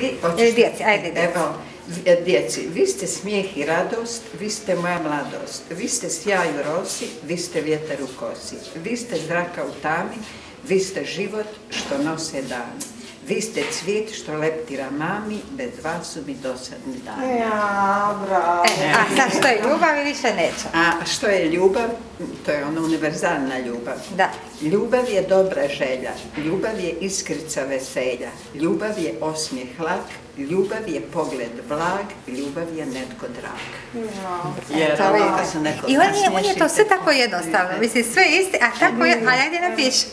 vi, E, djeci, ajde, djeci. Evo, e, djeci, vi ste smijeh i radost, vi ste moja mladost, vi ste sjaj u rosi, vi ste vjetar u kosi, vi ste zraka u tami, vi ste život što nose dani. Vi ste cvijet što leptira mami, bez vas su mi dosadni dani. Ja, bravo. E, a sad što je ljubav i više neće. A što je ljubav? To je ona univerzalna ljubav. Da. Ljubav je dobra želja, ljubav je iskrica veselja, ljubav je osmijeh lak, ljubav je pogled blag, ljubav je netko drag. Jer To ono, vidite. kad se neko I on je, on je to sve tako jednostavno. Mislim, sve isti, a tako je, a ajde napiši.